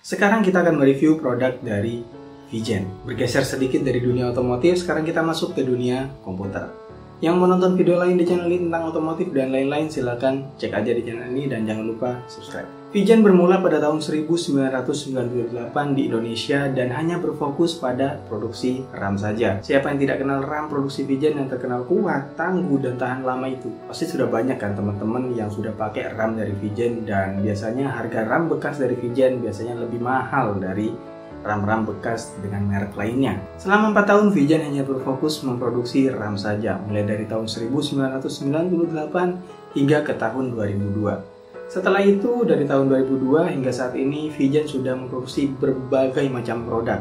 Sekarang kita akan mereview produk dari Vigen. Bergeser sedikit dari dunia otomotif, sekarang kita masuk ke dunia komputer. Yang mau nonton video lain di channel ini tentang otomotif dan lain-lain silahkan cek aja di channel ini dan jangan lupa subscribe. Vigen bermula pada tahun 1998 di Indonesia dan hanya berfokus pada produksi RAM saja. Siapa yang tidak kenal RAM produksi Vigen yang terkenal kuat, tangguh, dan tahan lama itu? Pasti sudah banyak kan teman-teman yang sudah pakai RAM dari Vigen dan biasanya harga RAM bekas dari Vigen biasanya lebih mahal dari RAM-RAM bekas dengan merek lainnya. Selama 4 tahun, Vijan hanya berfokus memproduksi RAM saja, mulai dari tahun 1998 hingga ke tahun 2002. Setelah itu, dari tahun 2002 hingga saat ini, Vijan sudah memproduksi berbagai macam produk,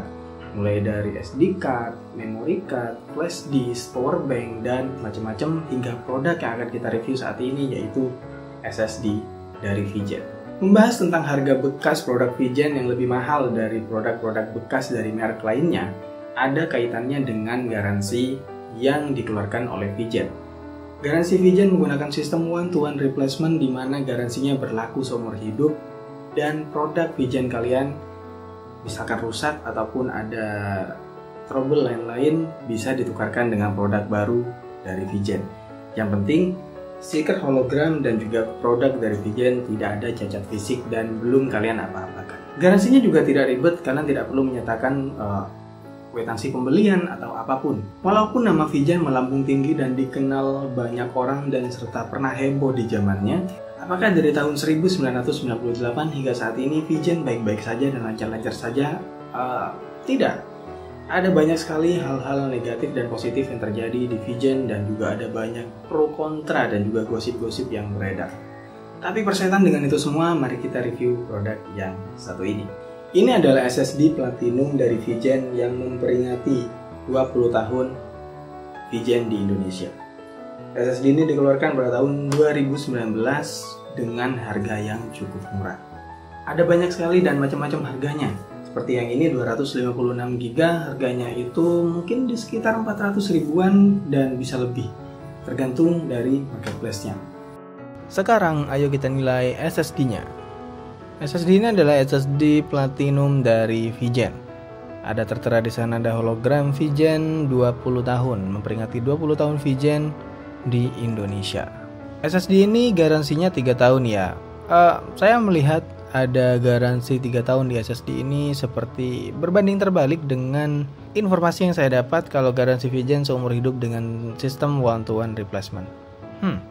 mulai dari SD card, memory card, flash disk, power bank, dan macam-macam hingga produk yang akan kita review saat ini yaitu SSD dari Vijan. Membahas tentang harga bekas produk Vigen yang lebih mahal dari produk-produk bekas dari merek lainnya, ada kaitannya dengan garansi yang dikeluarkan oleh Vigen. Garansi Vigen menggunakan sistem one-to-one replacement di mana garansinya berlaku seumur hidup dan produk Vigen kalian misalkan rusak ataupun ada trouble lain-lain bisa ditukarkan dengan produk baru dari Vigen. Yang penting stiker hologram dan juga produk dari Vigen tidak ada cacat fisik dan belum kalian apa-apakan. Garansinya juga tidak ribet, kalian tidak perlu menyatakan uh, kwitansi pembelian atau apa pun. Walaupun nama Vigen melambung tinggi dan dikenal banyak orang dan serta pernah heboh di zamannya, apakah dari tahun 1998 hingga saat ini Vigen baik-baik saja dan lancar-lancar saja? Uh, tidak ada banyak sekali hal-hal negatif dan positif yang terjadi di Vigen dan juga ada banyak pro kontra dan juga gosip-gosip yang beredar. Tapi persetan dengan itu semua, mari kita review produk yang satu ini. Ini adalah SSD Platinum dari Vigen yang memperingati 20 tahun Vigen di Indonesia. SSD ini dikeluarkan pada tahun 2019 dengan harga yang cukup murah. Ada banyak sekali dan macam-macam harganya, seperti yang ini 256 GB harganya itu mungkin di sekitar 400 ribuan dan bisa lebih tergantung dari marketplace-nya. Sekarang ayo kita nilai SSD-nya. SSD ini adalah SSD Platinum dari Vigen. Ada tertera di sana ada hologram Vigen 20 tahun, memperingati 20 tahun Vigen di Indonesia. SSD ini garansinya 3 tahun ya. Uh, saya melihat ada garansi 3 tahun di SSD ini seperti berbanding terbalik dengan informasi yang saya dapat kalau garansi Vigen seumur hidup dengan sistem one to one replacement. Hmm.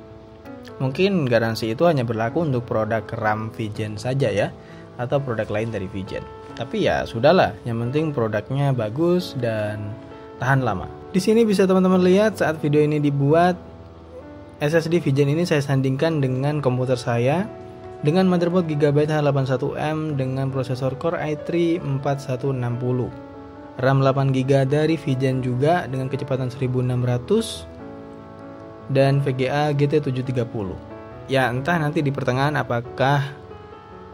Mungkin garansi itu hanya berlaku untuk produk RAM Vigen saja ya atau produk lain dari Vigen. Tapi ya sudahlah, yang penting produknya bagus dan tahan lama. Di sini bisa teman-teman lihat saat video ini dibuat SSD Vigen ini saya sandingkan dengan komputer saya dengan motherboard Gigabyte H81M dengan prosesor Core i3 4160 RAM 8GB dari Vigen juga dengan kecepatan 1600 dan VGA GT730 ya entah nanti di pertengahan apakah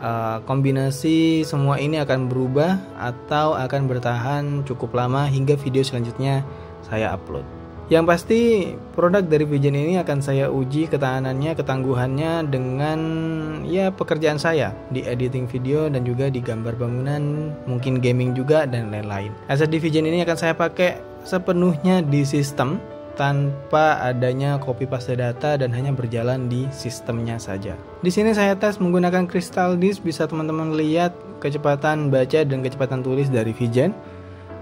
uh, kombinasi semua ini akan berubah atau akan bertahan cukup lama hingga video selanjutnya saya upload yang pasti produk dari Vision ini akan saya uji ketahanannya, ketangguhannya dengan ya pekerjaan saya di editing video dan juga di gambar bangunan, mungkin gaming juga dan lain-lain. SSD Vision ini akan saya pakai sepenuhnya di sistem tanpa adanya copy paste data dan hanya berjalan di sistemnya saja. Di sini saya tes menggunakan Crystal Disk. Bisa teman-teman lihat kecepatan baca dan kecepatan tulis dari Vision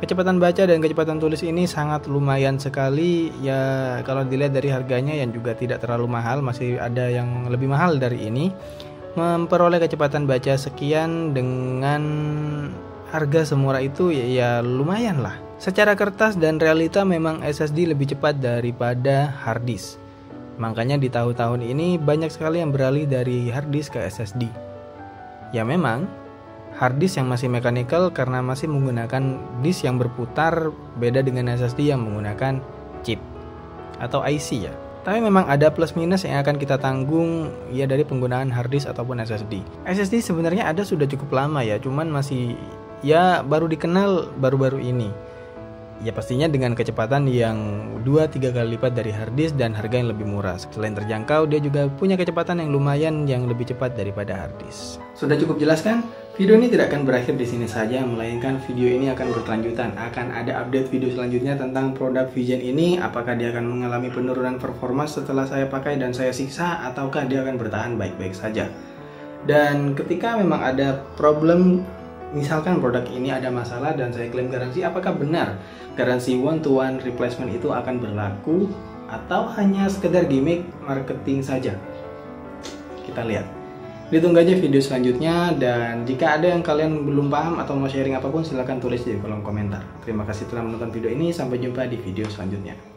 kecepatan baca dan kecepatan tulis ini sangat lumayan sekali. Ya kalau dilihat dari harganya yang juga tidak terlalu mahal masih ada yang lebih mahal dari ini. Memperoleh kecepatan baca sekian dengan harga semurah itu ya, ya lumayan lah secara kertas dan realita memang SSD lebih cepat daripada hard disk makanya di tahun-tahun ini banyak sekali yang beralih dari hard disk ke SSD ya memang hard disk yang masih mechanical karena masih menggunakan disk yang berputar beda dengan SSD yang menggunakan chip atau IC ya. Tapi memang ada plus minus yang akan kita tanggung ya dari penggunaan hard disk ataupun SSD. SSD sebenarnya ada sudah cukup lama ya, cuman masih ya baru dikenal baru-baru ini ya pastinya dengan kecepatan yang 2-3 kali lipat dari hard disk dan harga yang lebih murah. Selain terjangkau, dia juga punya kecepatan yang lumayan yang lebih cepat daripada hard disk. Sudah cukup jelas kan? Video ini tidak akan berakhir di sini saja, melainkan video ini akan berkelanjutan. Akan ada update video selanjutnya tentang produk Vision ini, apakah dia akan mengalami penurunan performa setelah saya pakai dan saya siksa, ataukah dia akan bertahan baik-baik saja. Dan ketika memang ada problem, misalkan produk ini ada masalah dan saya klaim garansi, apakah benar garansi one-to-one replacement itu akan berlaku atau hanya sekedar gimmick marketing saja? Kita lihat. Ditunggu aja video selanjutnya dan jika ada yang kalian belum paham atau mau sharing apa pun silahkan tulis di kolom komentar. Terima kasih telah menonton video ini, sampai jumpa di video selanjutnya.